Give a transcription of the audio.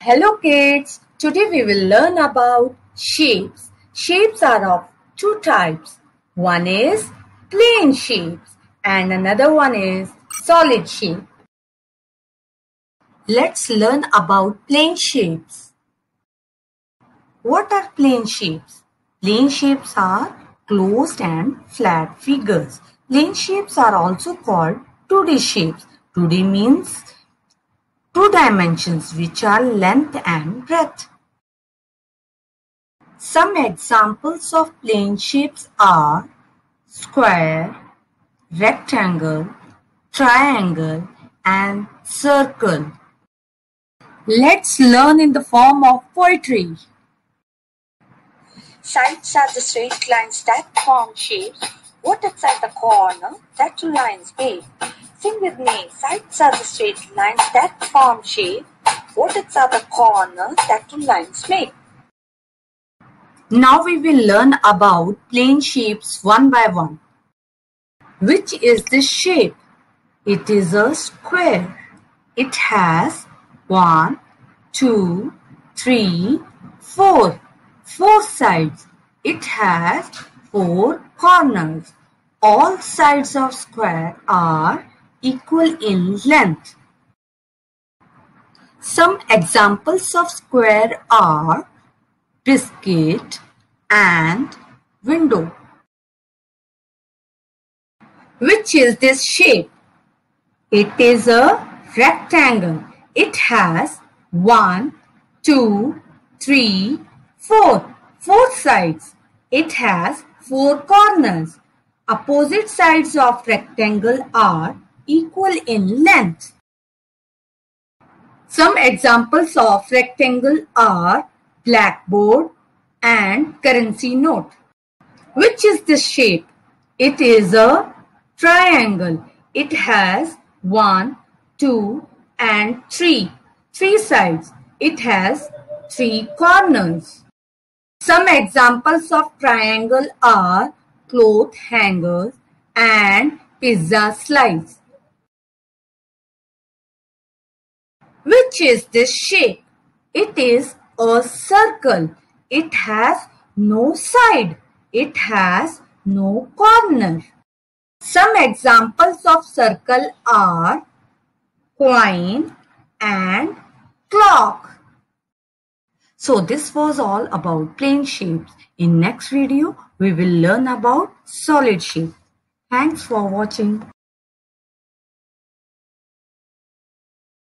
Hello kids, today we will learn about shapes. Shapes are of two types. One is plane shapes and another one is solid shape. Let's learn about plane shapes. What are plane shapes? Plane shapes are closed and flat figures. Plane shapes are also called 2D shapes. 2D means two dimensions which are length and breadth. Some examples of plane shapes are square, rectangle, triangle and circle. Let's learn in the form of poetry. Sides are the straight lines that form shapes. Vertex at the corner that two lines make. Sing with me. Sides are the straight lines that form shapes. Vertex are the corner that two lines make. Now we will learn about plane shapes one by one. Which is this shape? It is a square. It has one, two, three, four four sides. It has four corners. All sides of square are equal in length. Some examples of square are biscuit and window. Which is this shape? It is a rectangle. It has one, two, three, Four, four sides. It has four corners. Opposite sides of rectangle are equal in length. Some examples of rectangle are blackboard and currency note. Which is this shape? It is a triangle. It has one, two and three. Three sides. It has three corners. Some examples of triangle are cloth hangers and pizza slice. Which is this shape? It is a circle. It has no side. It has no corner. Some examples of circle are coin and clock. So this was all about plane shapes. In next video, we will learn about solid shape. Thanks for watching.